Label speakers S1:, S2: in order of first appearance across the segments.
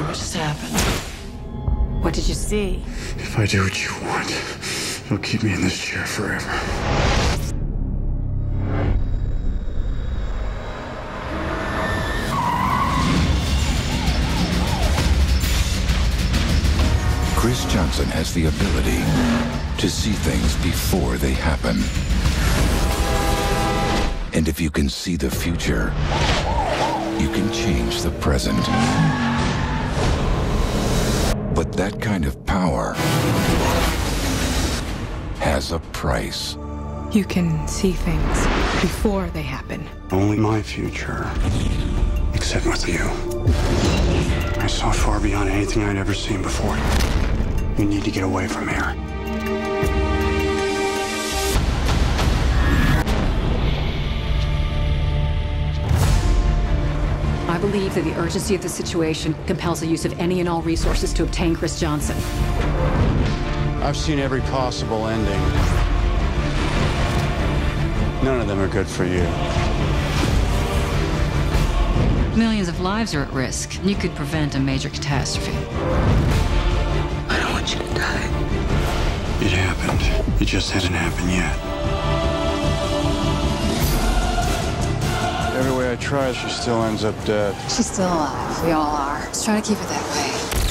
S1: what just happened.
S2: What did you see?
S3: If I do what you want, you'll keep me in this chair forever.
S4: Cris Johnson has the ability to see things before they happen. And if you can see the future, you can change the present. But that kind of power has a price.
S2: You can see things before they happen.
S3: Only my future, except with you. I saw far beyond anything I'd ever seen before. You need to get away from here.
S5: Believe that the urgency of the situation compels the use of any and all resources to obtain Cris Johnson.
S3: I've seen every possible ending. None of them are good for you.
S6: Millions of lives are at risk. You could prevent a major catastrophe.
S1: I don't want you to die.
S3: It happened. It just hasn't happened yet. Every way she still ends up dead.
S7: She's still alive. We all are. Let's try to keep it that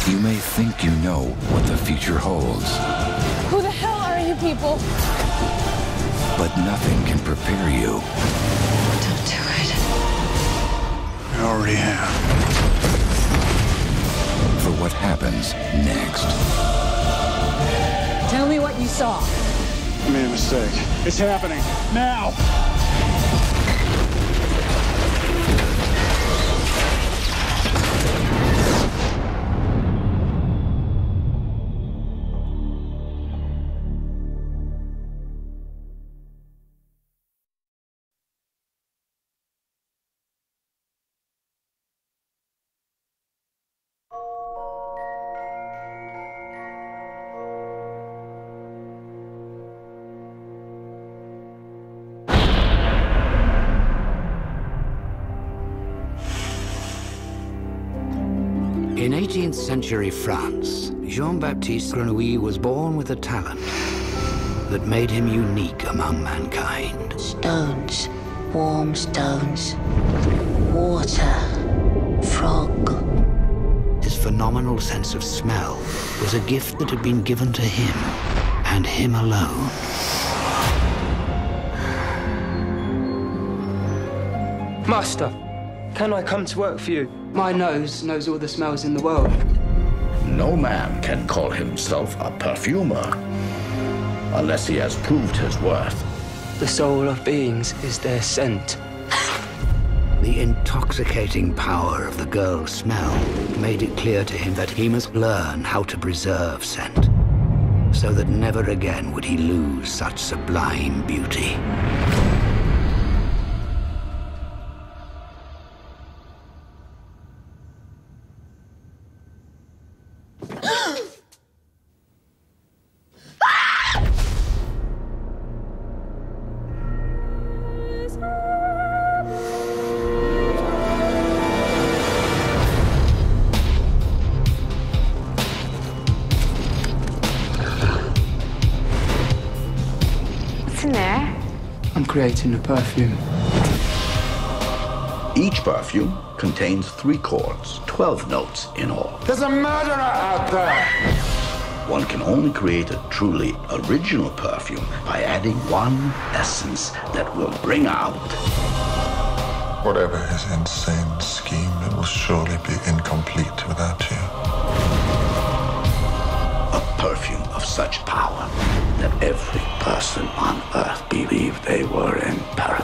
S7: way.
S4: You may think you know what the future holds,
S8: Who the hell are you people?
S4: but nothing can prepare you
S6: Don't do it.
S3: I already have.
S4: for what happens next.
S5: Tell me what you saw.
S3: I made a mistake. It's happening. Now!
S9: In 18th century France, Jean-Baptiste Grenouille was born with a talent that made him unique among mankind.
S1: Stones. Warm stones. Water. Frog.
S9: His phenomenal sense of smell was a gift that had been given to him, and him alone.
S10: Master, can I come to work for you? My nose knows all the smells in the world.
S11: No man can call himself a perfumer unless he has proved his worth.
S10: The soul of beings is their scent.
S9: The intoxicating power of the girl's smell made it clear to him that he must learn how to preserve scent, so that never again would he lose such sublime beauty.
S7: What's in there?
S10: I'm creating a perfume.
S11: Each perfume contains three chords, 12 notes in all.
S3: There's a murderer out there!
S11: One can only create a truly original perfume by adding one essence that will bring out
S12: Whatever his insane scheme, it will surely be incomplete without you.
S11: a perfume such power that every person on earth believed they were in paradise.